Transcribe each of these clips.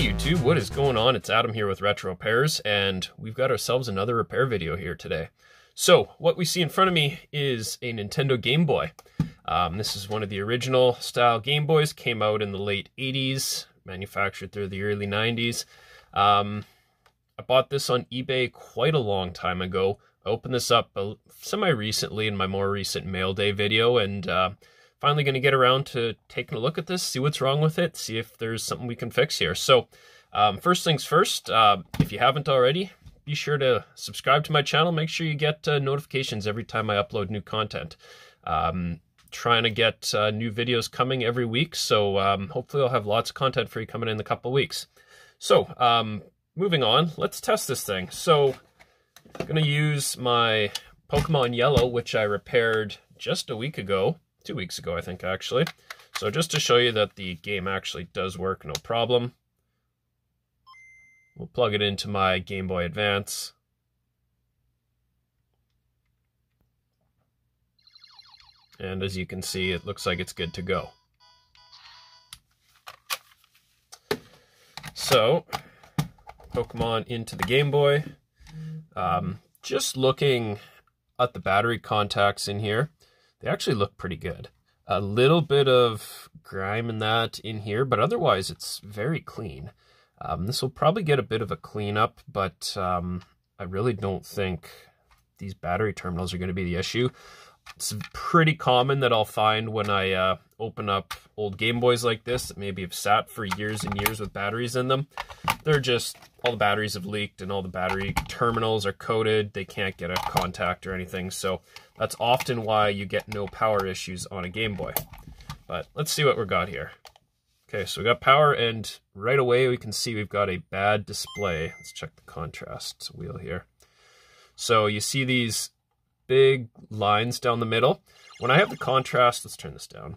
Hey YouTube, what is going on? It's Adam here with Retro Repairs, and we've got ourselves another repair video here today. So, what we see in front of me is a Nintendo Game Boy. Um, this is one of the original style Game Boys, came out in the late 80s, manufactured through the early 90s. Um, I bought this on eBay quite a long time ago. I opened this up semi-recently in my more recent mail day video, and uh, finally going to get around to taking a look at this, see what's wrong with it, see if there's something we can fix here. So um, first things first, uh, if you haven't already, be sure to subscribe to my channel. Make sure you get uh, notifications every time I upload new content. Um, trying to get uh, new videos coming every week, so um, hopefully I'll have lots of content for you coming in a couple weeks. So, um, moving on, let's test this thing. So, I'm going to use my Pokemon Yellow, which I repaired just a week ago two weeks ago, I think, actually. So just to show you that the game actually does work, no problem. We'll plug it into my Game Boy Advance. And as you can see, it looks like it's good to go. So, Pokemon into the Game Boy. Um, just looking at the battery contacts in here, they actually look pretty good. A little bit of grime in that in here, but otherwise it's very clean. Um, this will probably get a bit of a cleanup, but um, I really don't think these battery terminals are going to be the issue. It's pretty common that I'll find when I uh, open up old Game Boys like this that maybe have sat for years and years with batteries in them. They're just, all the batteries have leaked and all the battery terminals are coated. They can't get a contact or anything. So that's often why you get no power issues on a Game Boy. But let's see what we've got here. Okay, so we got power and right away we can see we've got a bad display. Let's check the contrast wheel here. So you see these big lines down the middle. When I have the contrast, let's turn this down.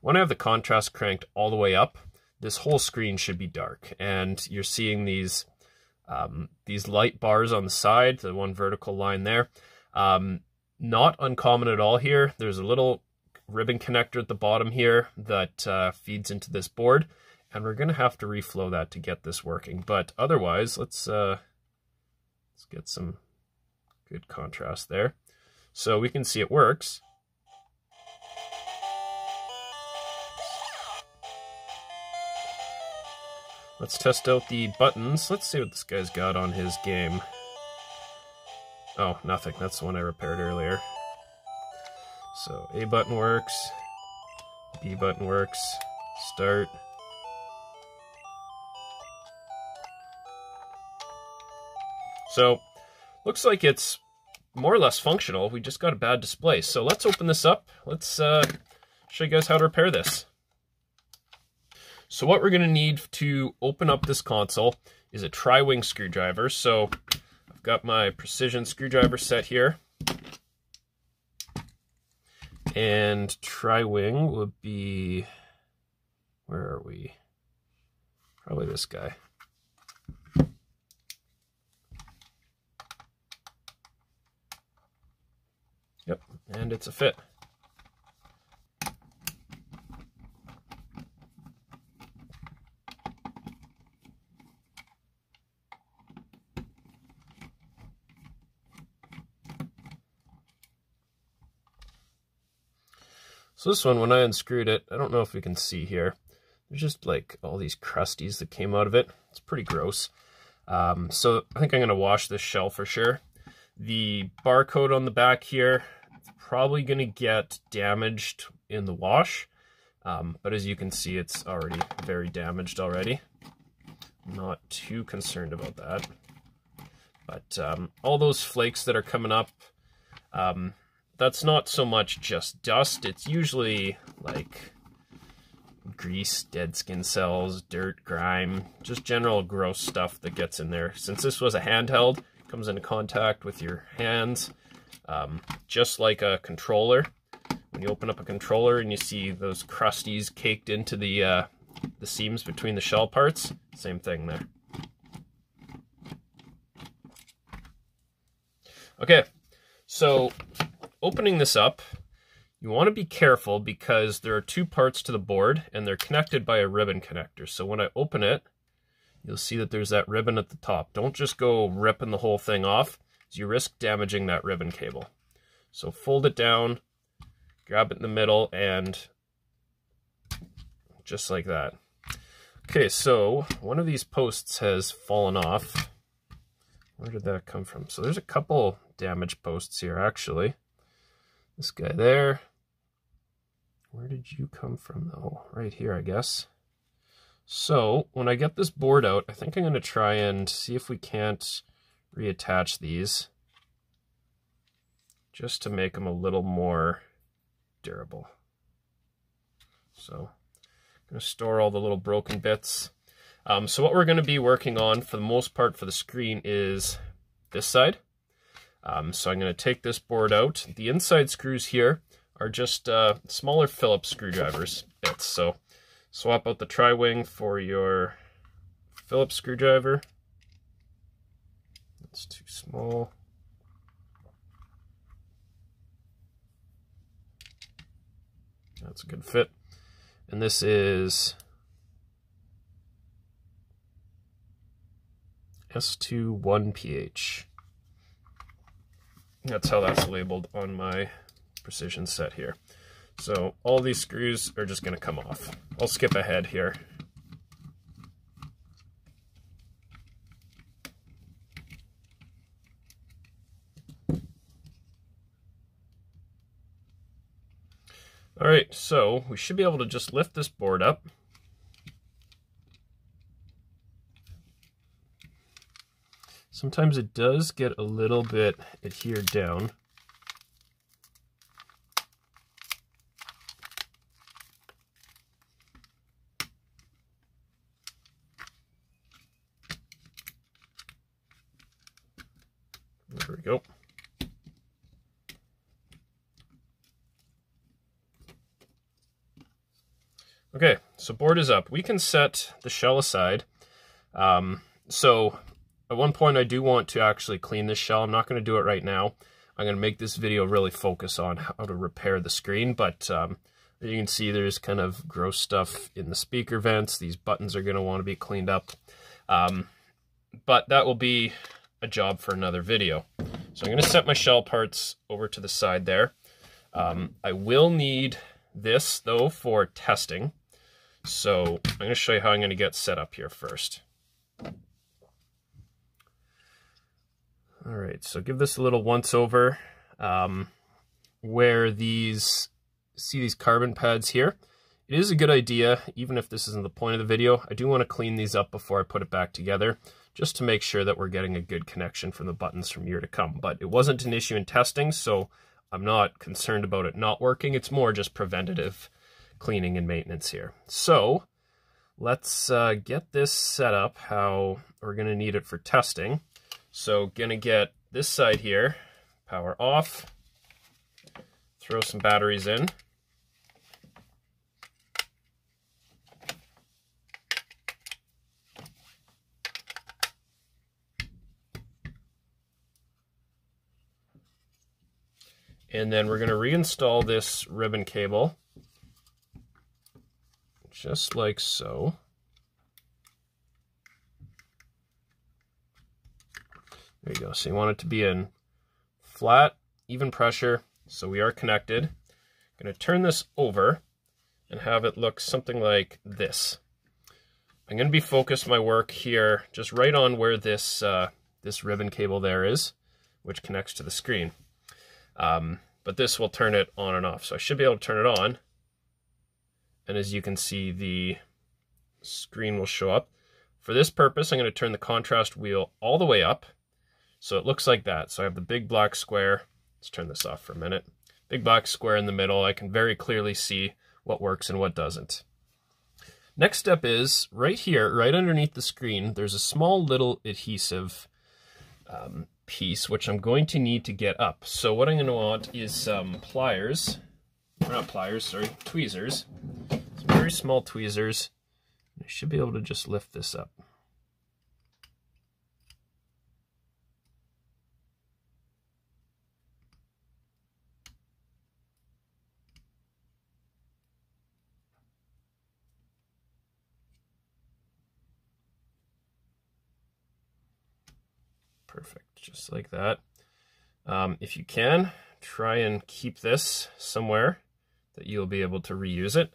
When I have the contrast cranked all the way up, this whole screen should be dark. And you're seeing these um, these light bars on the side, the one vertical line there. Um, not uncommon at all here. There's a little ribbon connector at the bottom here that uh, feeds into this board. And we're going to have to reflow that to get this working. But otherwise, let's, uh, let's get some good contrast there. So we can see it works. Let's test out the buttons. Let's see what this guy's got on his game. Oh, nothing. That's the one I repaired earlier. So A button works, B button works, start. So, looks like it's more or less functional. We just got a bad display. So let's open this up. Let's uh, show you guys how to repair this. So what we're going to need to open up this console is a tri-wing screwdriver. So I've got my precision screwdriver set here. And tri-wing would be, where are we? Probably this guy. And it's a fit. So this one, when I unscrewed it, I don't know if we can see here. There's just like all these crusties that came out of it. It's pretty gross. Um, so I think I'm going to wash this shell for sure. The barcode on the back here, probably going to get damaged in the wash. Um, but as you can see, it's already very damaged already. Not too concerned about that. But um, all those flakes that are coming up, um, that's not so much just dust. It's usually like grease, dead skin cells, dirt, grime, just general gross stuff that gets in there. Since this was a handheld, comes into contact with your hands, um, just like a controller. When you open up a controller and you see those crusties caked into the, uh, the seams between the shell parts, same thing there. Okay, so opening this up, you want to be careful because there are two parts to the board and they're connected by a ribbon connector. So when I open it, you'll see that there's that ribbon at the top. Don't just go ripping the whole thing off, as you risk damaging that ribbon cable. So fold it down, grab it in the middle, and just like that. Okay, so one of these posts has fallen off. Where did that come from? So there's a couple damaged posts here, actually. This guy there. Where did you come from, though? Right here, I guess. So when I get this board out, I think I'm going to try and see if we can't reattach these just to make them a little more durable. So I'm going to store all the little broken bits. Um, so what we're going to be working on for the most part for the screen is this side. Um, so I'm going to take this board out. The inside screws here are just uh, smaller Phillips screwdrivers bits. So swap out the tri-wing for your Phillips screwdriver. That's too small. That's a good fit. And this is S21PH. That's how that's labeled on my precision set here. So all these screws are just going to come off. I'll skip ahead here. All right, so we should be able to just lift this board up. Sometimes it does get a little bit adhered down. There we go. Okay, so board is up. We can set the shell aside. Um, so at one point I do want to actually clean this shell. I'm not going to do it right now. I'm going to make this video really focus on how to repair the screen, but um, you can see there's kind of gross stuff in the speaker vents. These buttons are going to want to be cleaned up. Um, but that will be a job for another video. So I'm going to set my shell parts over to the side there. Um, I will need this, though, for testing. So I'm going to show you how I'm going to get set up here first. All right, so give this a little once over. Um, where these, see these carbon pads here? It is a good idea, even if this isn't the point of the video, I do want to clean these up before I put it back together, just to make sure that we're getting a good connection from the buttons from year to come. But it wasn't an issue in testing, so I'm not concerned about it not working. It's more just preventative cleaning and maintenance here. So let's uh, get this set up how we're going to need it for testing. So gonna get this side here, power off, throw some batteries in. And then we're going to reinstall this ribbon cable just like so. There you go. So you want it to be in flat, even pressure. So we are connected. I'm going to turn this over and have it look something like this. I'm going to be focused my work here just right on where this uh, this ribbon cable there is, which connects to the screen. Um, but this will turn it on and off. So I should be able to turn it on. And as you can see, the screen will show up. For this purpose, I'm going to turn the contrast wheel all the way up so it looks like that. So I have the big black square. Let's turn this off for a minute. Big black square in the middle. I can very clearly see what works and what doesn't. Next step is right here, right underneath the screen, there's a small little adhesive um, piece, which I'm going to need to get up. So what I'm going to want is some pliers, or not pliers, sorry, tweezers, very small tweezers. I should be able to just lift this up. Perfect, just like that. Um, if you can, try and keep this somewhere that you'll be able to reuse it.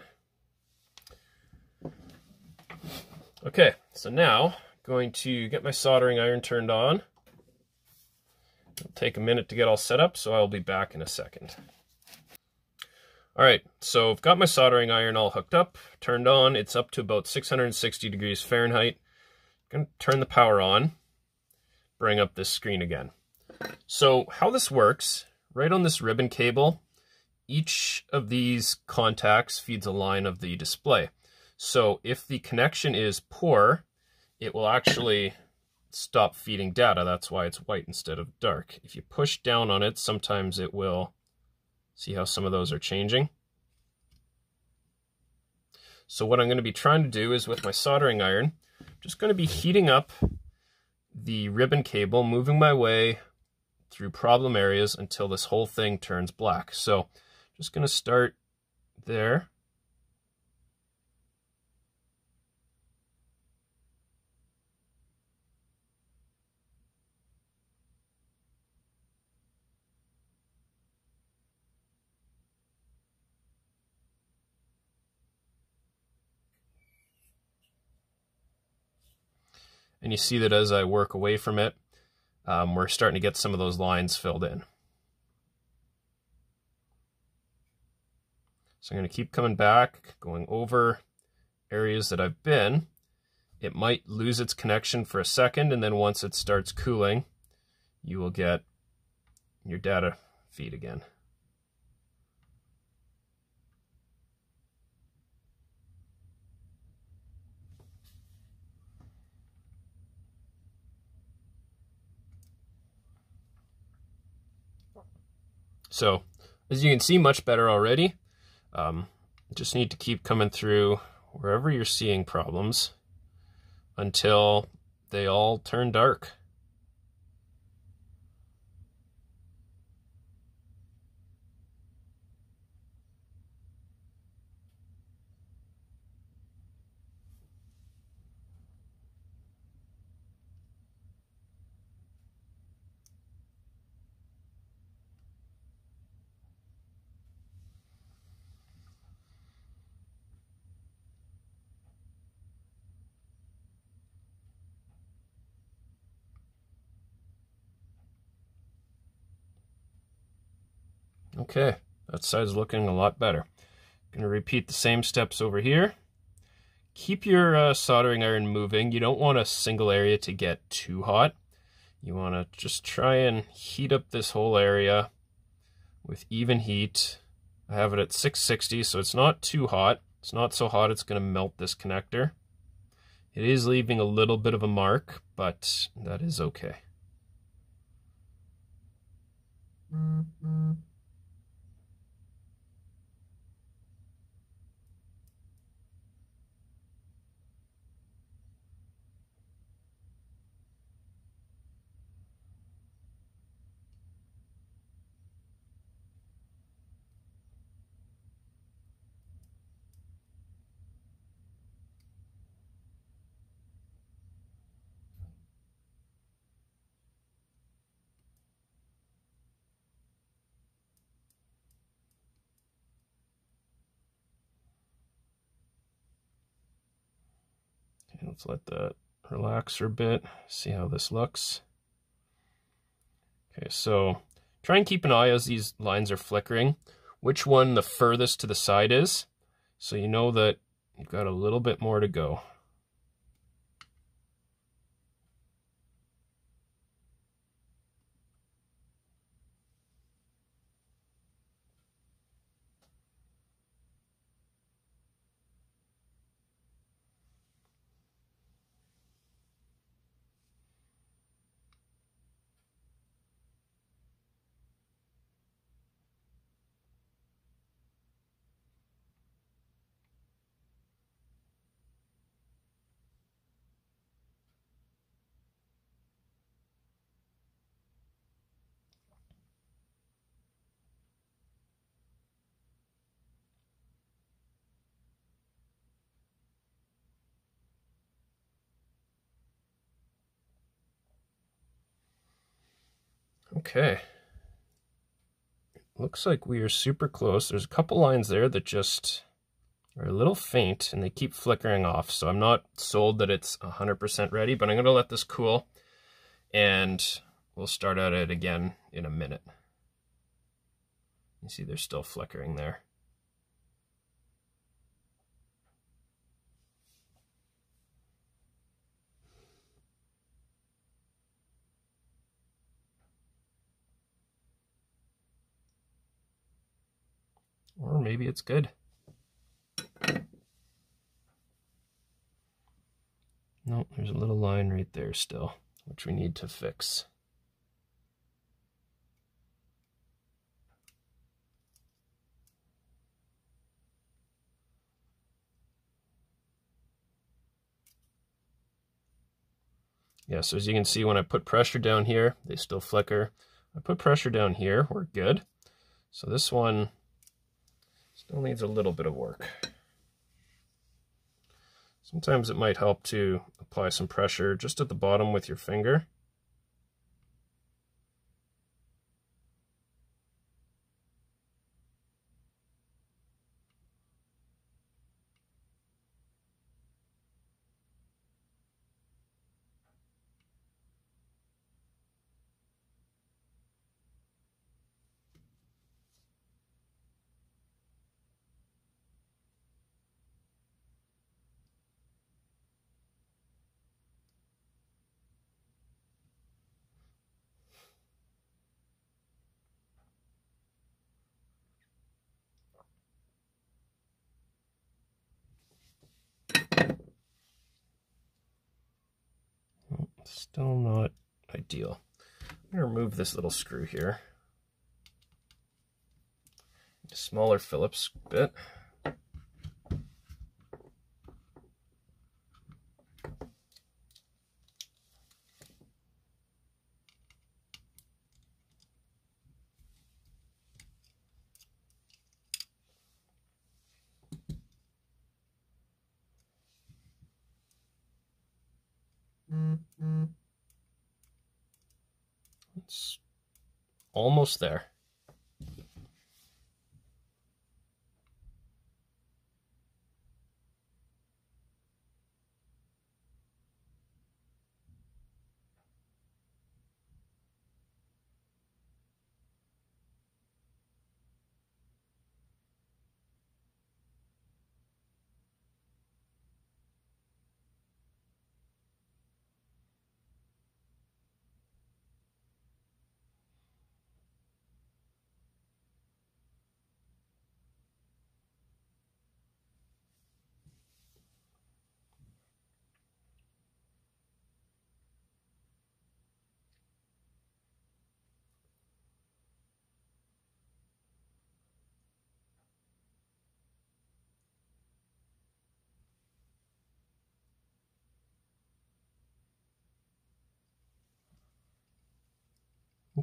Okay, so now going to get my soldering iron turned on. It'll take a minute to get all set up, so I'll be back in a second. All right, so I've got my soldering iron all hooked up, turned on. It's up to about 660 degrees Fahrenheit. I'm gonna turn the power on, bring up this screen again. So how this works, right on this ribbon cable, each of these contacts feeds a line of the display. So if the connection is poor, it will actually stop feeding data. That's why it's white instead of dark. If you push down on it, sometimes it will, see how some of those are changing? So what I'm going to be trying to do is with my soldering iron, I'm just going to be heating up the ribbon cable, moving my way through problem areas until this whole thing turns black. So just going to start there. And you see that as I work away from it, um, we're starting to get some of those lines filled in. So I'm going to keep coming back, going over areas that I've been. It might lose its connection for a second, and then once it starts cooling, you will get your data feed again. So as you can see, much better already. Um, just need to keep coming through wherever you're seeing problems until they all turn dark. Okay, that side's looking a lot better. I'm gonna repeat the same steps over here. Keep your uh, soldering iron moving. You don't want a single area to get too hot. You want to just try and heat up this whole area with even heat. I have it at 660, so it's not too hot. It's not so hot it's going to melt this connector. It is leaving a little bit of a mark, but that is okay. Mm -hmm. Let's let that relax for a bit, see how this looks. Okay, so try and keep an eye as these lines are flickering, which one the furthest to the side is, so you know that you've got a little bit more to go. Okay. Looks like we are super close. There's a couple lines there that just are a little faint and they keep flickering off. So I'm not sold that it's 100% ready, but I'm going to let this cool and we'll start at it again in a minute. You see they're still flickering there. Or maybe it's good. No, there's a little line right there still, which we need to fix. Yeah, so as you can see, when I put pressure down here, they still flicker. I put pressure down here, we're good. So this one still needs a little bit of work. Sometimes it might help to apply some pressure just at the bottom with your finger. Still not ideal. I'm going to remove this little screw here. A smaller Phillips bit. It's almost there.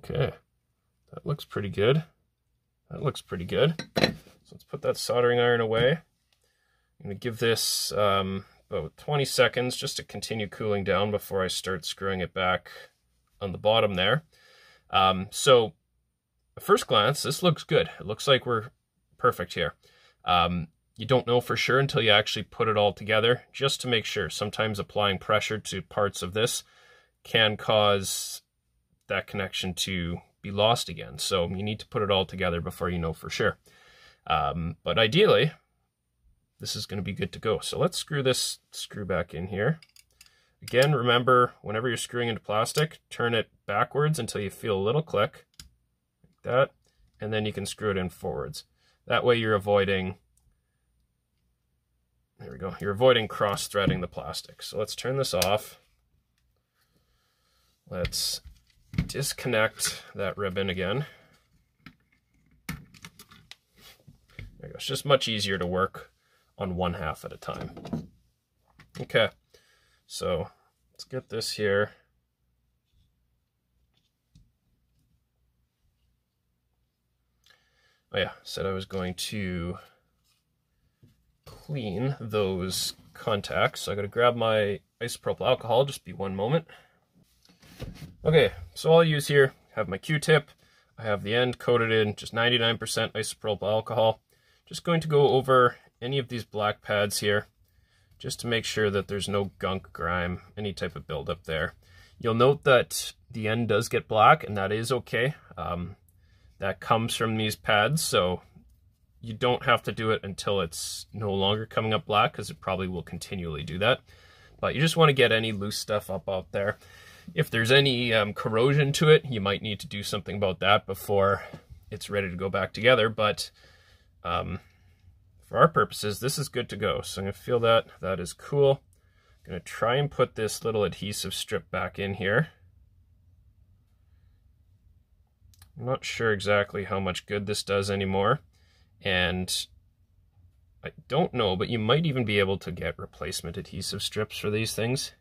Okay, that looks pretty good. That looks pretty good. So let's put that soldering iron away. I'm going to give this um, about 20 seconds just to continue cooling down before I start screwing it back on the bottom there. Um, so at first glance, this looks good. It looks like we're perfect here. Um, you don't know for sure until you actually put it all together, just to make sure. Sometimes applying pressure to parts of this can cause that connection to be lost again. So you need to put it all together before you know for sure. Um, but ideally, this is going to be good to go. So let's screw this screw back in here. Again, remember, whenever you're screwing into plastic, turn it backwards until you feel a little click, like that, and then you can screw it in forwards. That way you're avoiding, there we go, you're avoiding cross-threading the plastic. So let's turn this off. Let's disconnect that ribbon again. There. It's just much easier to work on one half at a time. Okay, so let's get this here. Oh yeah, said I was going to clean those contacts. So I gotta grab my isopropyl alcohol, just be one moment. Okay, so all I use here, have my Q-tip. I have the end coated in just 99% isopropyl alcohol. Just going to go over any of these black pads here just to make sure that there's no gunk, grime, any type of buildup there. You'll note that the end does get black, and that is okay. Um, that comes from these pads, so you don't have to do it until it's no longer coming up black, because it probably will continually do that. But you just want to get any loose stuff up out there. If there's any um, corrosion to it, you might need to do something about that before it's ready to go back together. But um, for our purposes, this is good to go. So I'm going to feel that. That is cool. I'm going to try and put this little adhesive strip back in here. I'm not sure exactly how much good this does anymore. And I don't know, but you might even be able to get replacement adhesive strips for these things.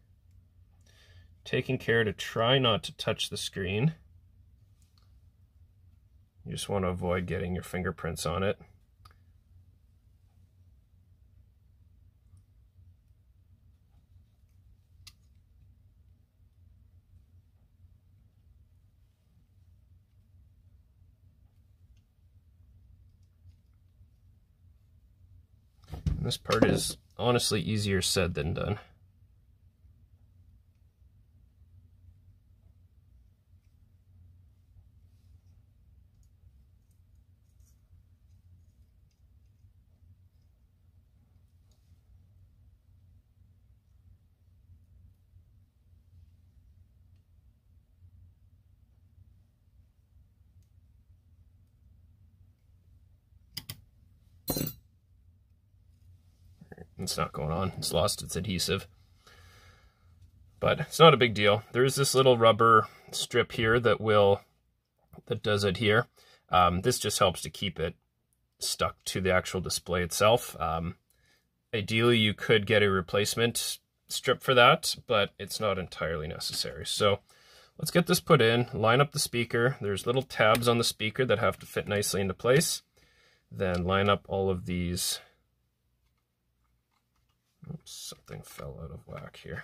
Taking care to try not to touch the screen. You just want to avoid getting your fingerprints on it. This part is honestly easier said than done. It's not going on. It's lost its adhesive. But it's not a big deal. There is this little rubber strip here that will, that does adhere. Um, this just helps to keep it stuck to the actual display itself. Um, ideally, you could get a replacement strip for that, but it's not entirely necessary. So let's get this put in, line up the speaker. There's little tabs on the speaker that have to fit nicely into place. Then line up all of these Oops, something fell out of whack here.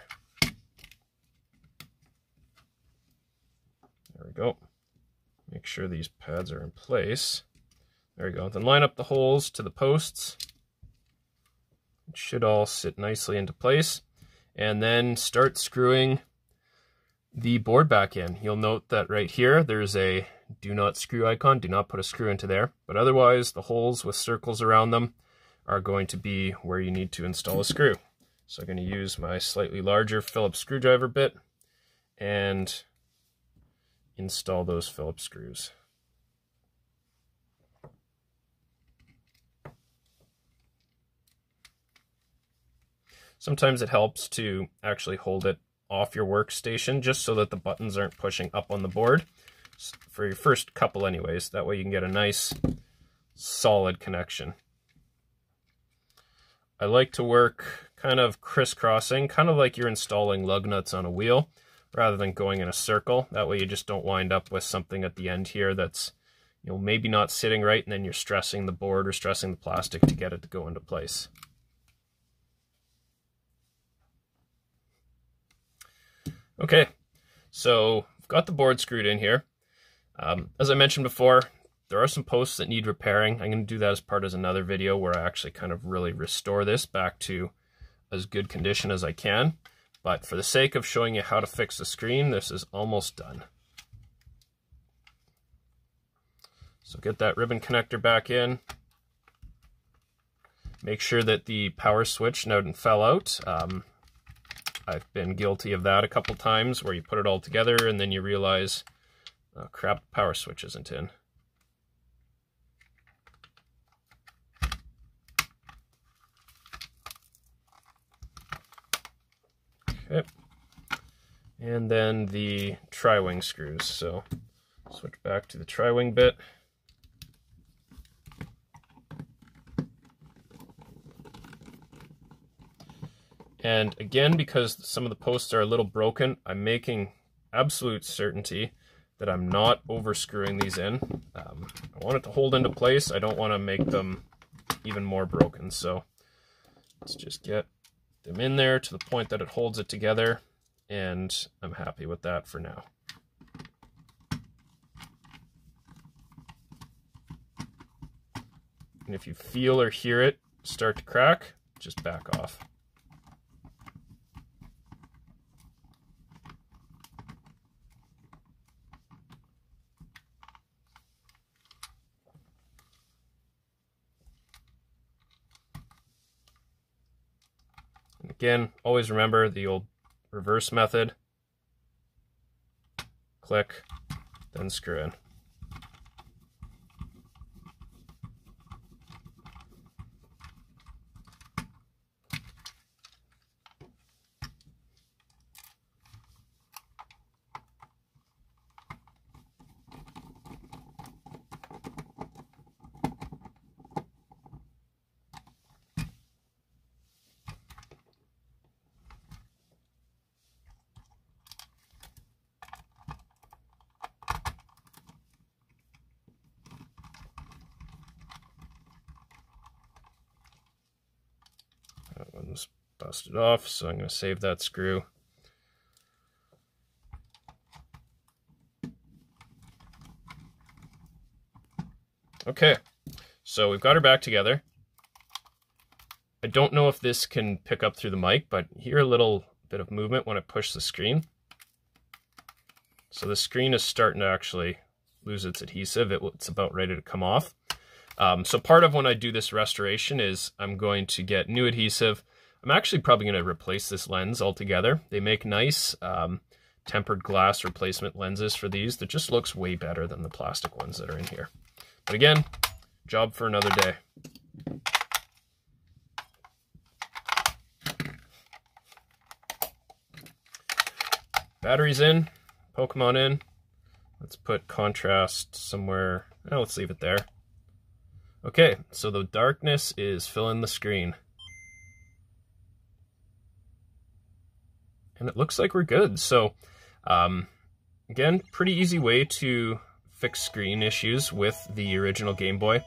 There we go. Make sure these pads are in place. There we go. Then line up the holes to the posts. It should all sit nicely into place. And then start screwing the board back in. You'll note that right here, there's a do not screw icon. Do not put a screw into there. But otherwise, the holes with circles around them are going to be where you need to install a screw. So I'm going to use my slightly larger Phillips screwdriver bit and install those Phillips screws. Sometimes it helps to actually hold it off your workstation just so that the buttons aren't pushing up on the board for your first couple anyways. That way you can get a nice solid connection. I like to work kind of crisscrossing, kind of like you're installing lug nuts on a wheel, rather than going in a circle. That way you just don't wind up with something at the end here that's, you know, maybe not sitting right, and then you're stressing the board or stressing the plastic to get it to go into place. Okay, so I've got the board screwed in here. Um, as I mentioned before, there are some posts that need repairing. I'm going to do that as part of another video where I actually kind of really restore this back to as good condition as I can. But for the sake of showing you how to fix the screen, this is almost done. So get that ribbon connector back in. Make sure that the power switch now fell out. Um, I've been guilty of that a couple times where you put it all together and then you realize, oh crap, power switch isn't in. Okay. And then the tri-wing screws. So switch back to the tri-wing bit. And again, because some of the posts are a little broken, I'm making absolute certainty that I'm not over screwing these in. Um, I want it to hold into place. I don't want to make them even more broken. So let's just get them in there to the point that it holds it together, and I'm happy with that for now. And if you feel or hear it start to crack, just back off. Again, always remember the old reverse method. Click, then screw in. That one's busted off, so I'm going to save that screw. Okay, so we've got her back together. I don't know if this can pick up through the mic, but hear a little bit of movement when I push the screen. So the screen is starting to actually lose its adhesive. It, it's about ready to come off. Um, so part of when I do this restoration is I'm going to get new adhesive. I'm actually probably going to replace this lens altogether. They make nice um, tempered glass replacement lenses for these that just looks way better than the plastic ones that are in here. But again, job for another day. Batteries in, Pokemon in. Let's put contrast somewhere. Oh, let's leave it there. Okay, so the darkness is filling the screen. And it looks like we're good. So, um, again, pretty easy way to fix screen issues with the original Game Boy.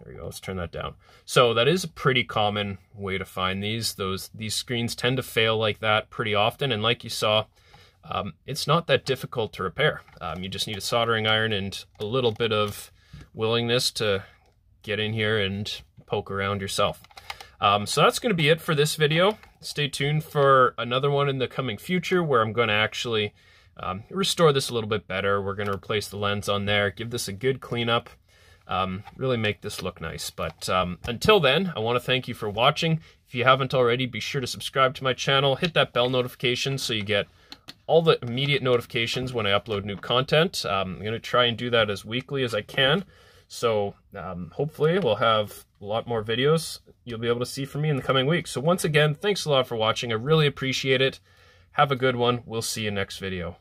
There we go, let's turn that down. So that is a pretty common way to find these. Those These screens tend to fail like that pretty often, and like you saw, um, it's not that difficult to repair. Um, you just need a soldering iron and a little bit of willingness to get in here and poke around yourself. Um, so that's going to be it for this video. Stay tuned for another one in the coming future where I'm going to actually um, restore this a little bit better. We're going to replace the lens on there, give this a good cleanup, um, really make this look nice. But um, until then, I want to thank you for watching. If you haven't already, be sure to subscribe to my channel, hit that bell notification so you get all the immediate notifications when I upload new content. Um, I'm going to try and do that as weekly as I can. So um, hopefully we'll have a lot more videos you'll be able to see from me in the coming weeks. So once again, thanks a lot for watching. I really appreciate it. Have a good one. We'll see you next video.